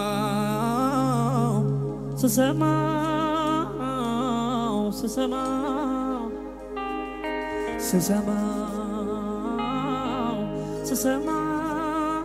ስሰማው ስሰማው ስሰማው ስሰማው ስሰማው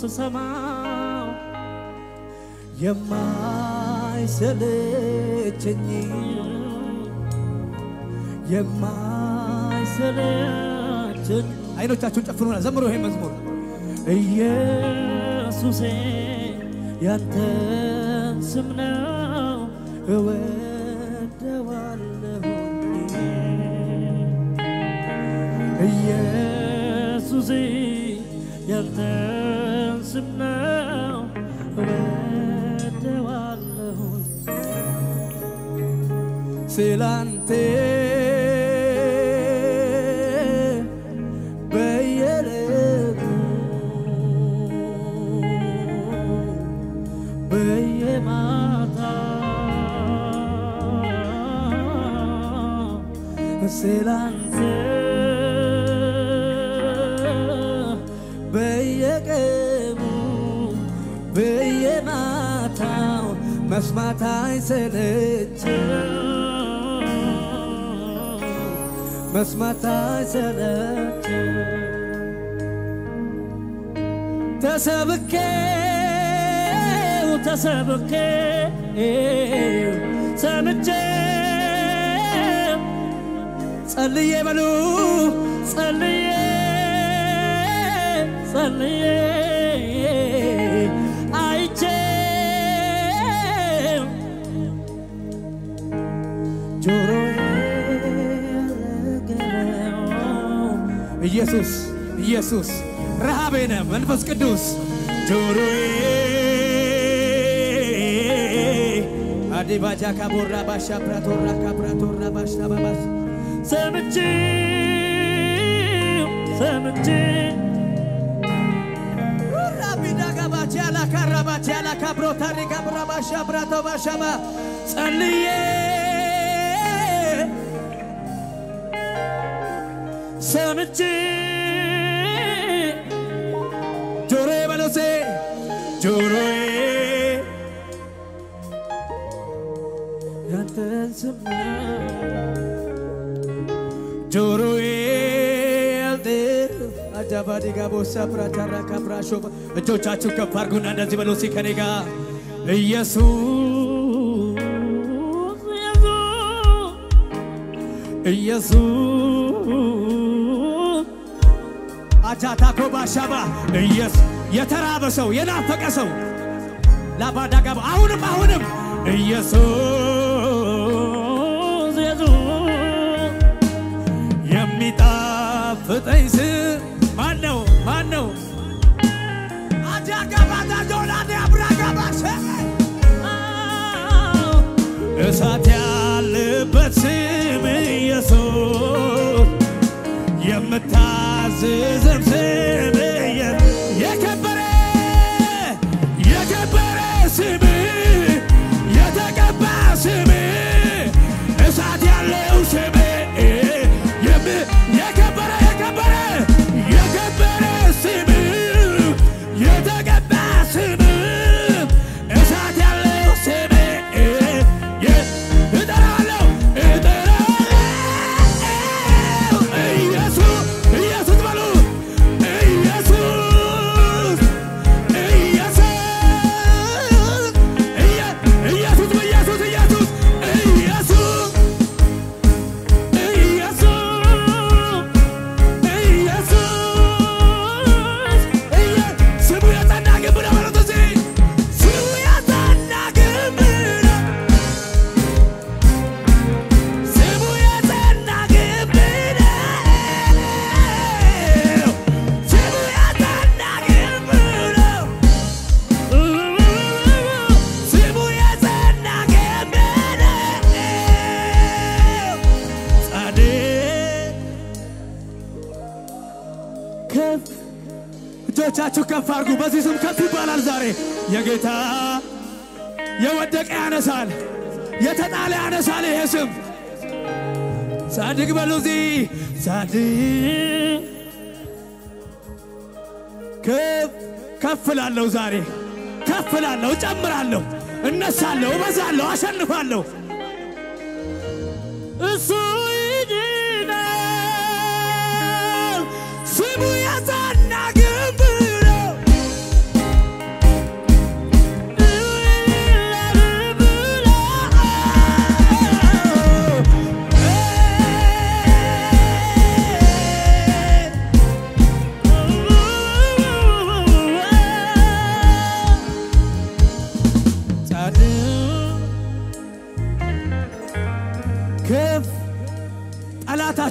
ስሰማው የማይሰለቸኝ የማይሰለቸኝ። አይኖቻችሁን ጨፍኑና ዘምሮ ይሄ መዝሙር ኢየሱሴ ያንተን ስም ነው እወደዋለሁ። ኢየሱሴ ያንተን ስም ነው እወደዋለሁ። ስላንተ ስላንተ በየቀኑ በየማታው መስማት አይሰለችም። መስማት አይሰለችም። ተሰብኬው ተሰብኬው ሰምቼ ጸልዬ በሉ ጸልዬ ጸልዬ አይቼ ያለገለው ኢየሱስ ኢየሱስ ረሃቤ ነህ መንፈስ ቅዱስ። ጆሮዬ አዲባጃ ካቦራ ባሻ ፕራቶራ ካፕራቶራ ባሻ ባባስ ሰምቼ ሰምቼ ራቢዳጋባች ያላካራባች ያላካብሮታሪ ካብራባሻ ብራቶ ባሻባ ጸልዬ ሰምቼ ጆሮዬ በለሴ ጆሮዬ ያንተን ስም አጃባዲ ጋቦሳ ብራቻራ ካብራሾ እጆቻችሁ ከፍ አድርጉና እንደዚህ በለው እስኪ ከኔ ጋር ኢየሱስ ኢየሱስ አቻታኮ ባሻባ ኢየሱስ የተራበ ሰው የናፈቀ ሰው ላባዳጋባ አሁንም አሁንም ኢየሱስ ኢየሱስ የሚጣፍጠኝ ስም እሳት ያለበት ስም ኢየሱስ የምታዝዝም አድርጉ። በዚህ ስም ከፍ ይባላል ዛሬ የጌታ የወደቀ ያነሳል፣ የተጣለ ያነሳል። ይሄ ስም ጻድቅ በሉ እዚህ ጻድቅ ከፍ ከፍላለሁ ዛሬ ከፍላለሁ፣ እጨምራለሁ፣ እነሳለሁ፣ እበዛለሁ፣ አሸንፋለሁ። እሱ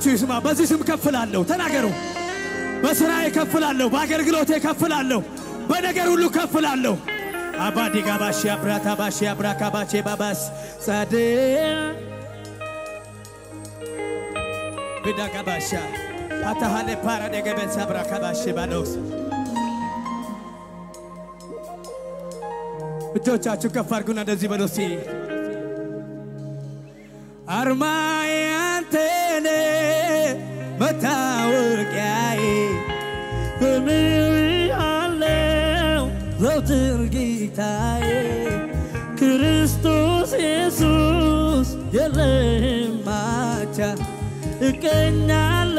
ጠላታችሁ ይስማ። በዚህ ስም ከፍላለሁ። ተናገሩ። በስራዬ ከፍላለሁ፣ በአገልግሎቴ ከፍላለሁ፣ በነገር ሁሉ ከፍላለሁ። አባዲ ጋባሽ አብራታ ባሽ አብራካ ባቼ ባባስ ጻዴ ቢዳ ጋባሻ አታሃለ ፓራ ደገበን ሳብራካ ባሽ ባሎስ እጆቻችሁ ከፍ አድርጉና እንደዚህ በሉ አርማዬ አንተነ መታወቂያዬ በምያለው ዘውትር ጌታዬ። ክርስቶስ ኢየሱስ የለህም ማቻ።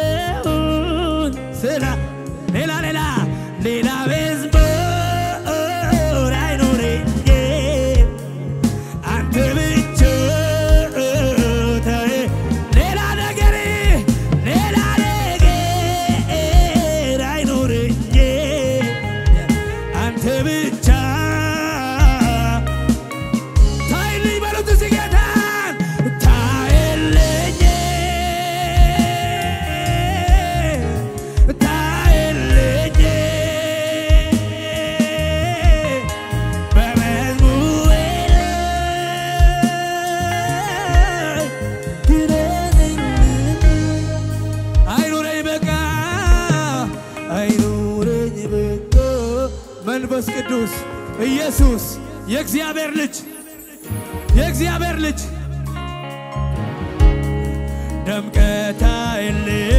እቀኛለሁኝ ስላ ሌላ ሌላ የእግዚአብሔር ልጅ የእግዚአብሔር ልጅ አይልኝ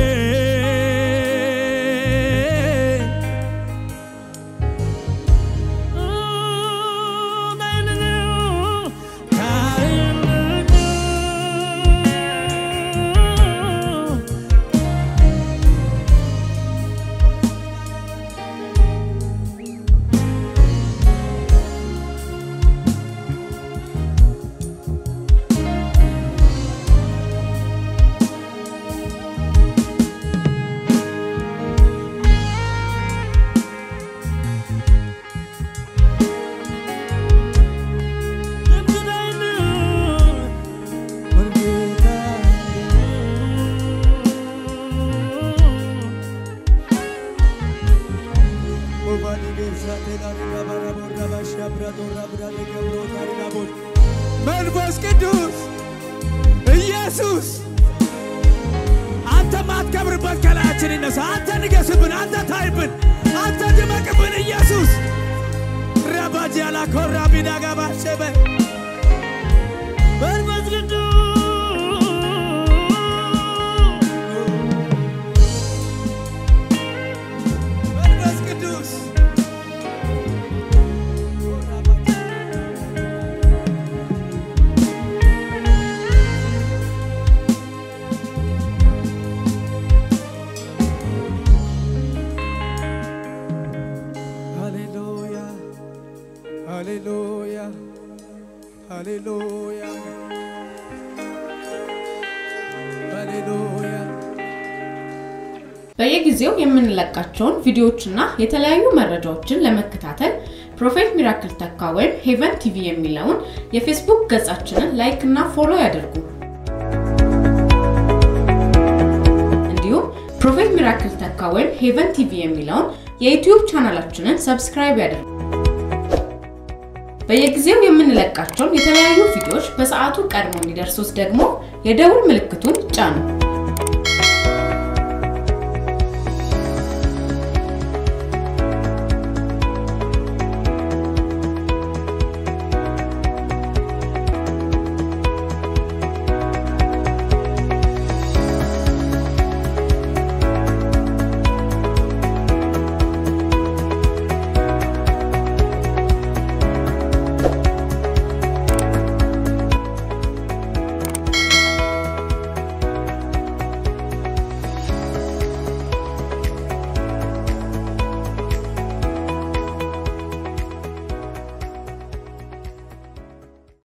ኢየሱስ አንተ ማትከብርበት ከላያችን ይነሳ። አንተ ንገስብን፣ አንተ ታይብን፣ አንተ ድመቅብን። ኢየሱስ ረባጅ ያላኮራ ቢዳጋ ባሸበ ሃሌሉያ ሃሌሉያ ሃሌሉያ በየጊዜው የምንለቃቸውን ቪዲዮዎችና የተለያዩ መረጃዎችን ለመከታተል Prophet ሚራክል ተካ ወይም ሄቨን ቲቪ የሚለውን የፌስቡክ ገጻችንን like እና follow ያድርጉ። እንዲሁም Prophet ሚራክል ተካ ወይም ሄቨን ቲቪ የሚለውን የዩቲዩብ ቻናላችንን subscribe ያድርጉ። በየጊዜው የምንለቃቸውን የተለያዩ ቪዲዮዎች በሰዓቱ ቀድሞ እንዲደርሱት ደግሞ የደውል ምልክቱን ይጫኑ።